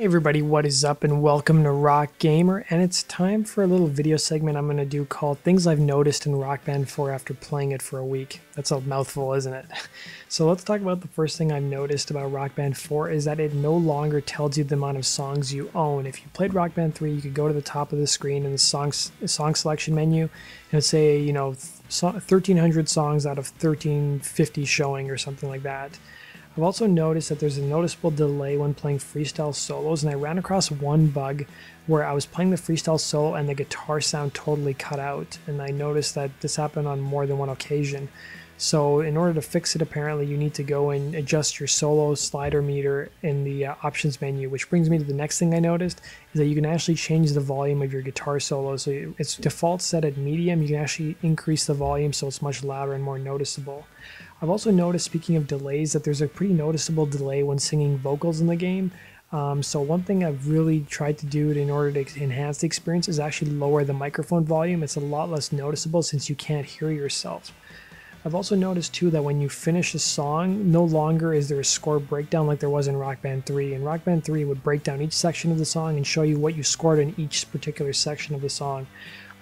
Hey everybody, what is up and welcome to Rock Gamer and it's time for a little video segment I'm going to do called Things I've Noticed in Rock Band 4 after playing it for a week. That's a mouthful, isn't it? So let's talk about the first thing I've noticed about Rock Band 4 is that it no longer tells you the amount of songs you own. If you played Rock Band 3, you could go to the top of the screen in the songs, song selection menu and say, you know, 1300 songs out of 1350 showing or something like that. I've also noticed that there's a noticeable delay when playing freestyle solos, and I ran across one bug where I was playing the freestyle solo and the guitar sound totally cut out, and I noticed that this happened on more than one occasion. So in order to fix it, apparently you need to go and adjust your solo slider meter in the uh, options menu, which brings me to the next thing I noticed is that you can actually change the volume of your guitar solo. So it's default set at medium. You can actually increase the volume so it's much louder and more noticeable. I've also noticed, speaking of delays, that there's a pretty noticeable delay when singing vocals in the game. Um, so one thing I've really tried to do in order to enhance the experience is actually lower the microphone volume. It's a lot less noticeable since you can't hear yourself. I've also noticed too that when you finish a song, no longer is there a score breakdown like there was in Rock Band 3. In Rock Band 3 would break down each section of the song and show you what you scored in each particular section of the song.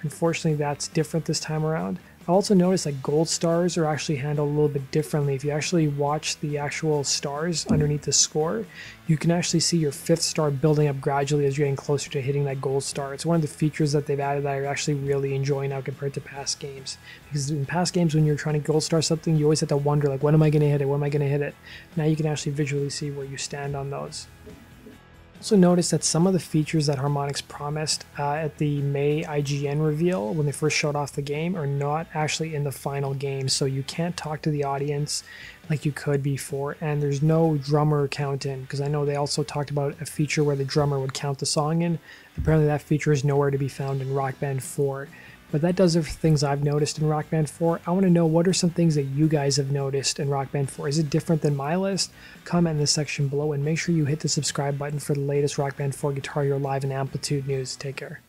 Unfortunately, that's different this time around. I also noticed that gold stars are actually handled a little bit differently. If you actually watch the actual stars underneath the score, you can actually see your fifth star building up gradually as you're getting closer to hitting that gold star. It's one of the features that they've added that I actually really enjoy now compared to past games. Because in past games, when you're trying to gold star something, you always have to wonder, like, when am I going to hit it? When am I going to hit it? Now you can actually visually see where you stand on those. Also noticed that some of the features that Harmonix promised uh, at the May IGN reveal when they first showed off the game are not actually in the final game, so you can't talk to the audience like you could before, and there's no drummer count in, because I know they also talked about a feature where the drummer would count the song in. Apparently that feature is nowhere to be found in Rock Band 4. But that does for things I've noticed in Rock Band 4. I want to know what are some things that you guys have noticed in Rock Band 4. Is it different than my list? Comment in the section below and make sure you hit the subscribe button for the latest Rock Band 4 Guitar Hero Live and Amplitude news. Take care.